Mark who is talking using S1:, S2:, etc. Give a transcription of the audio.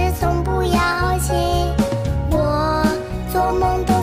S1: 是从不要紧。我做梦都